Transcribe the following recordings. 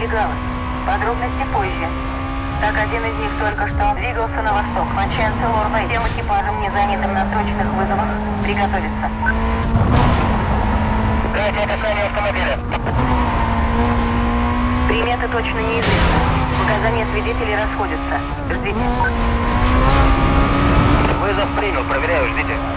нелегалы. Подробности позже. Так, один из них только что двигался на восток. Кончается Лорбей. Всем экипажам, не занятым на срочных вызовах, приготовиться. Дайте описание автомобиля. Приметы точно неизвестны. Показания свидетелей расходятся. Ждите. Вызов принял, проверяю, ждите.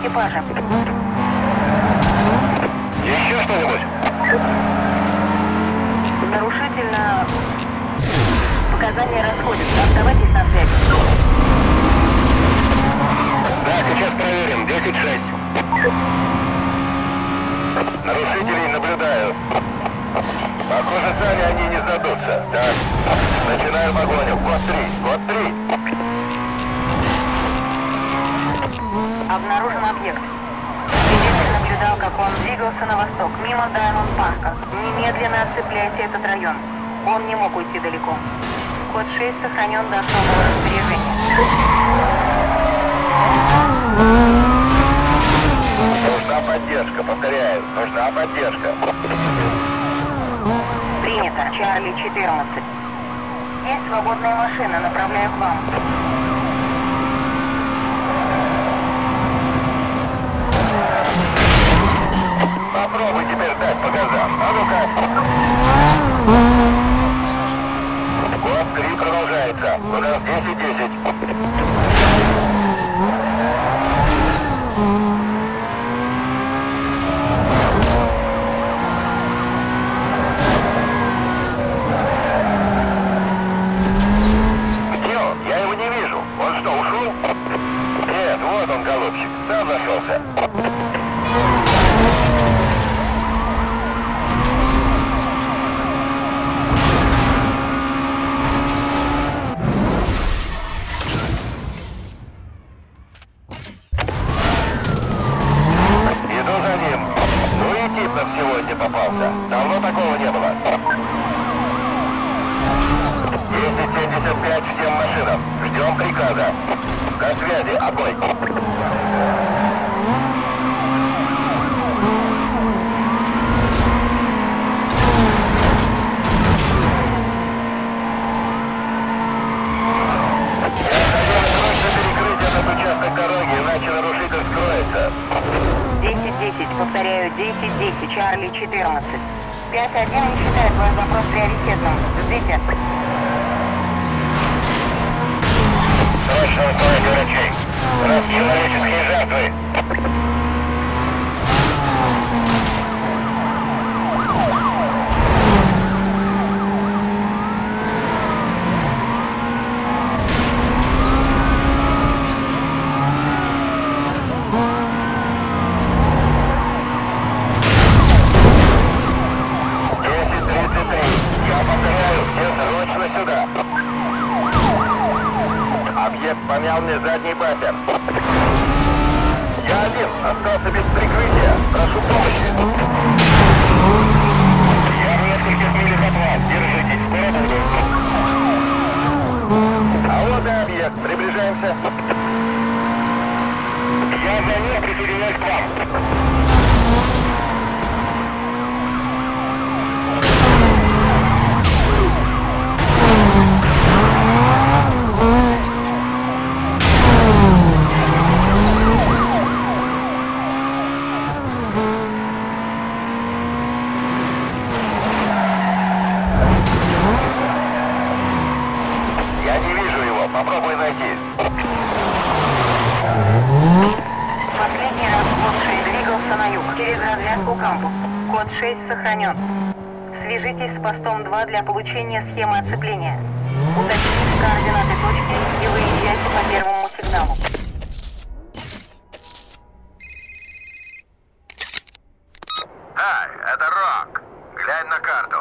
Экипажи. Еще что-нибудь? Нарушитель на... Показания расходятся. Оставайтесь на связи. Да, сейчас проверим. 10-6. Нарушителей наблюдаю. Похоже, сами они не сдадутся. Так, начинаю погоню. Код 3, код 3. Обнаружен объект. Свидетель наблюдал, как он двигался на восток, мимо Даймонд Парка. Немедленно отцепляйте этот район. Он не мог уйти далеко. Код 6 сохранен до особого распоряжения. Нужна поддержка, повторяю. Нужна поддержка. Принято. Чарли 14. Есть свободная машина, направляю к вам. Попробуй теперь дать по газам. А ну-ка. Код 3 продолжается. У нас 10-10. Где он? Я его не вижу. Он что, ушел? Нет, вот он, голубчик. Сам нашелся. Постом 2 для получения схемы оцепления. Уточните координаты точки и выезжайте по первому сигналу. Ай, это Рок. Глянь на карту.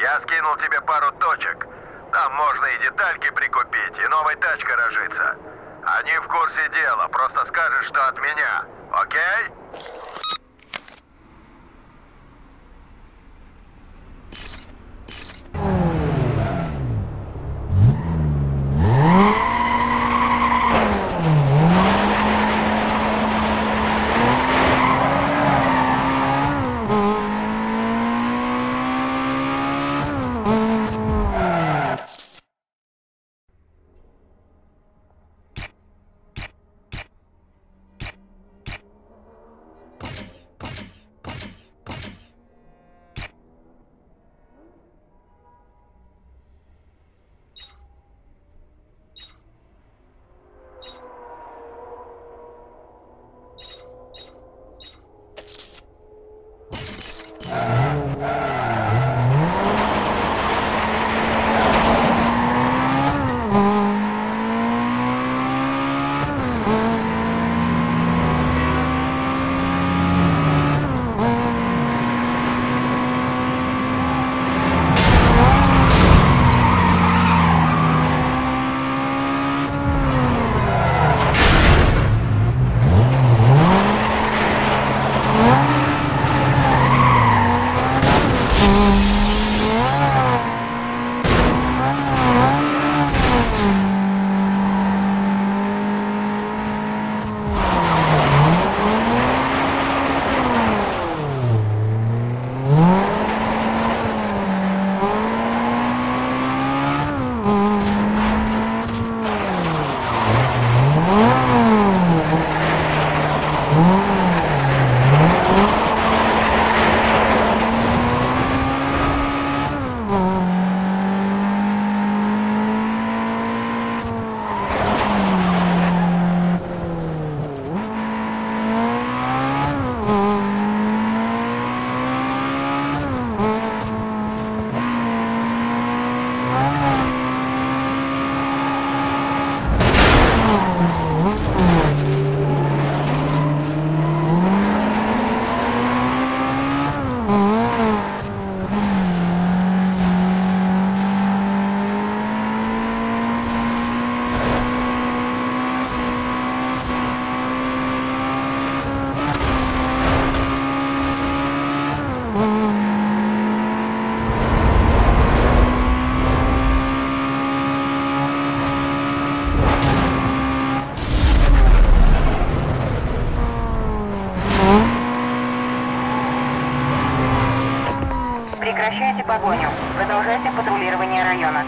Я скинул тебе пару точек. Там можно и детальки прикупить, и новой тачка рожится. Они в курсе дела, просто скажешь, что от меня. Окей? Погоню. Продолжайте патрулирование района.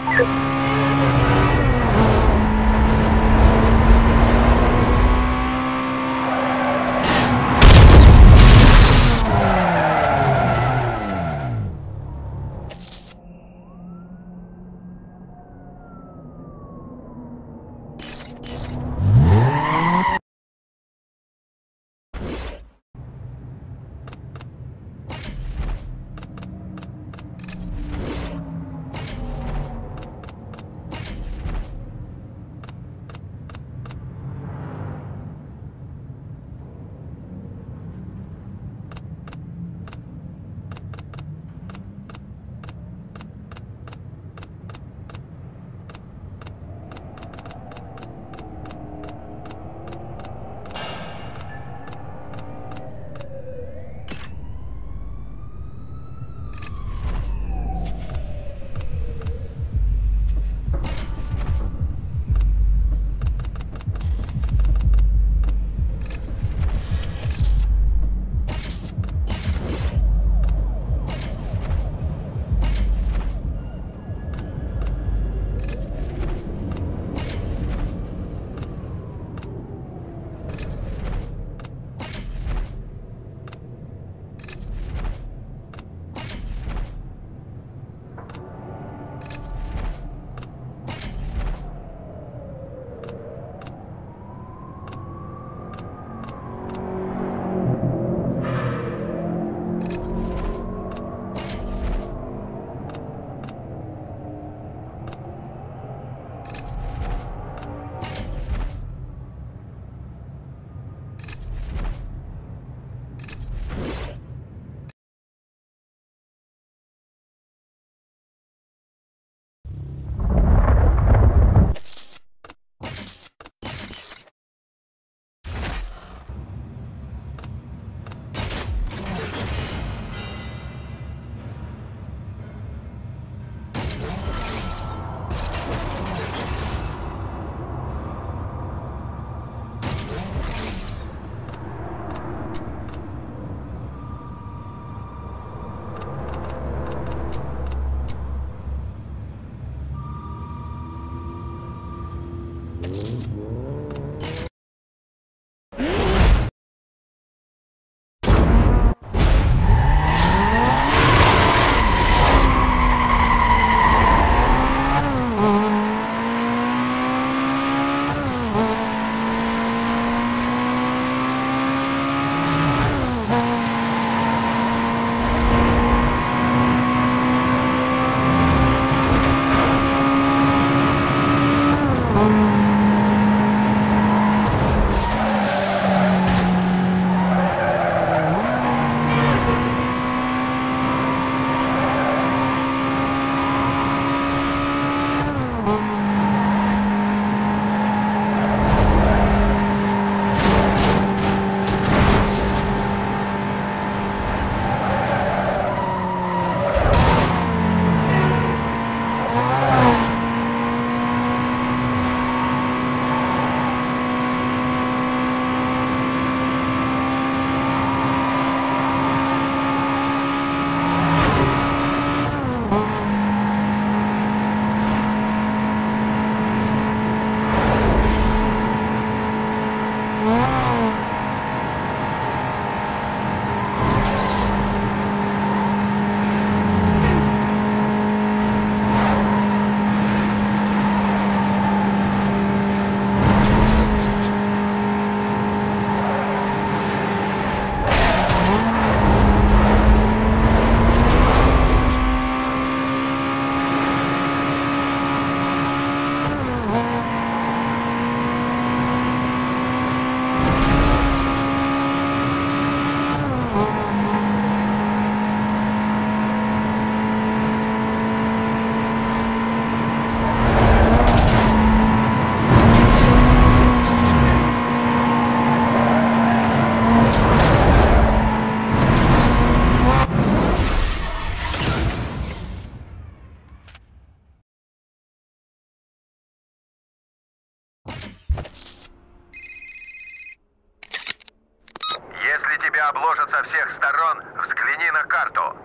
Обложат со всех сторон, взгляни на карту.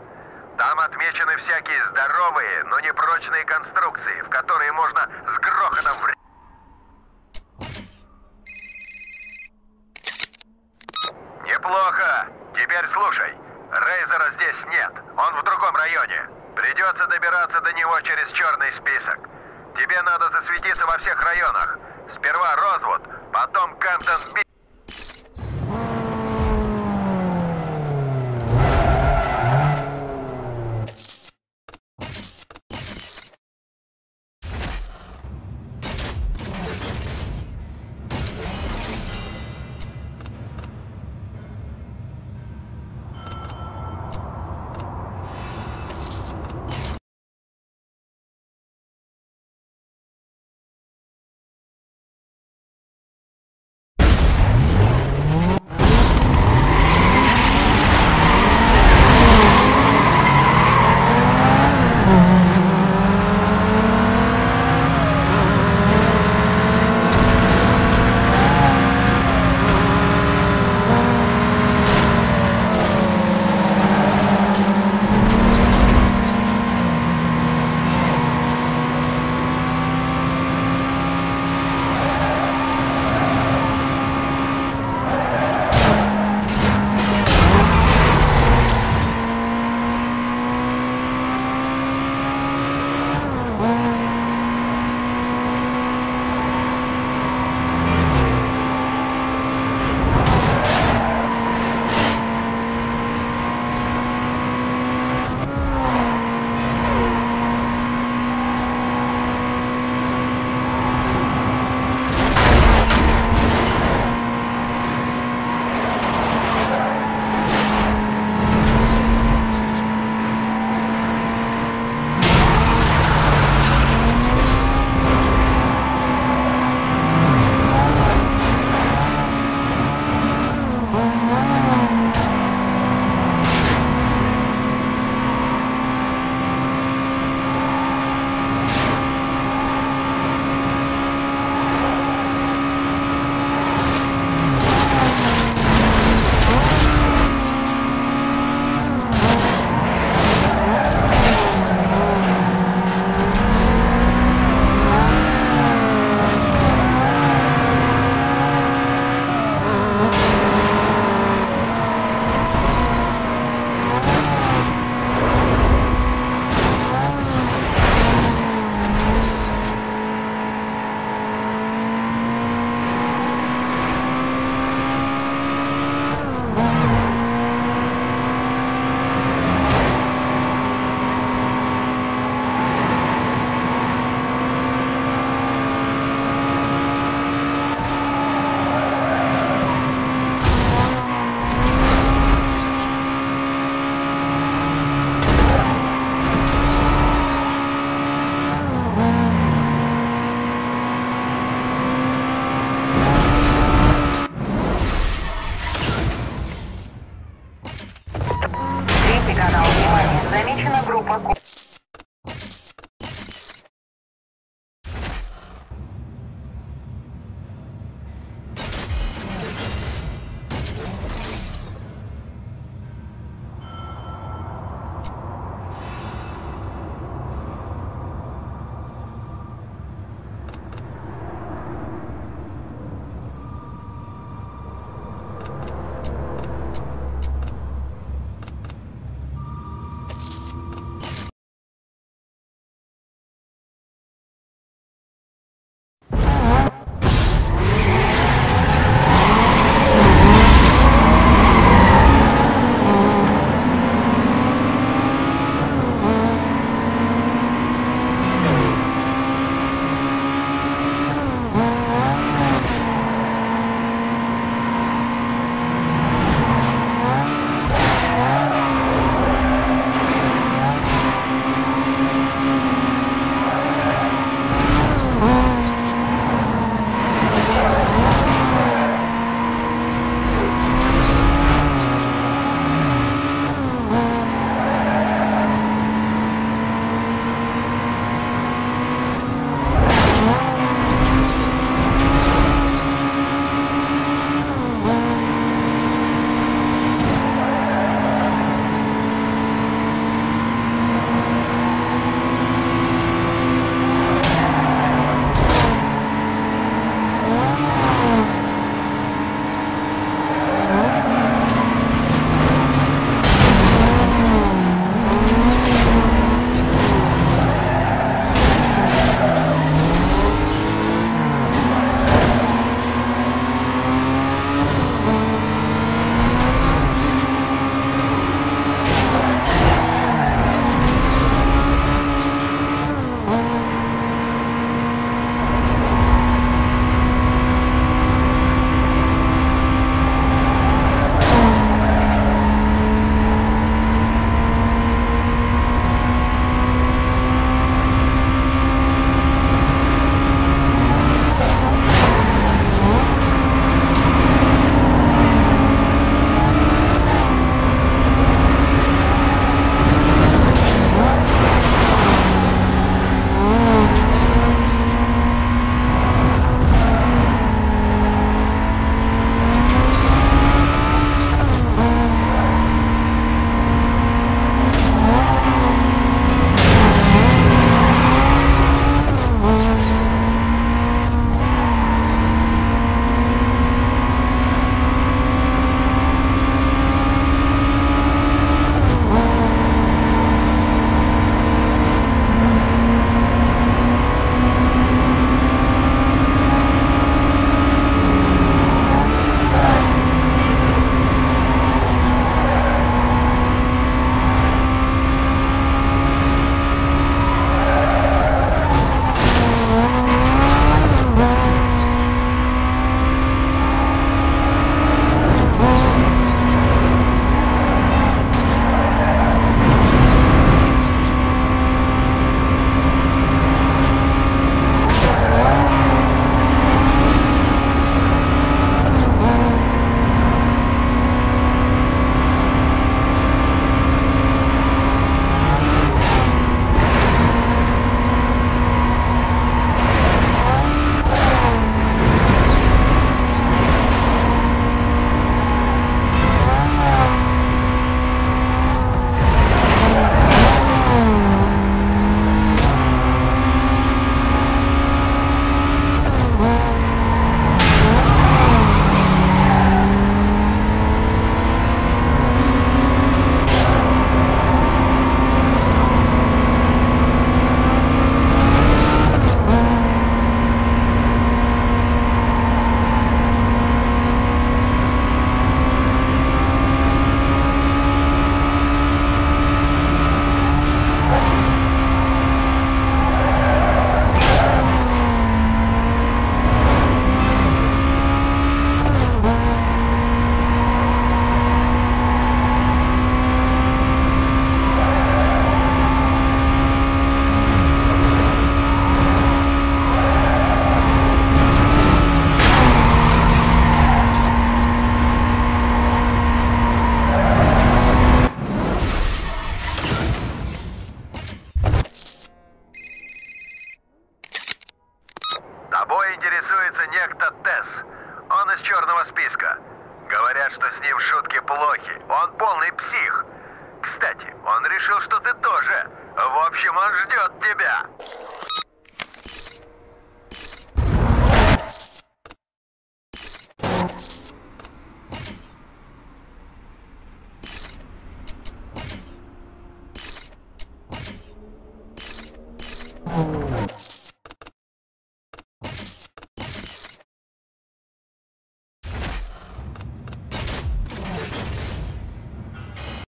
Там отмечены всякие здоровые, но непрочные конструкции, в которые можно с грохотом врезать. Неплохо. Теперь слушай. Рейзера здесь нет. Он в другом районе. Придется добираться до него через черный список. Тебе надо засветиться во всех районах. Сперва Розвуд, потом Кэмптон Би...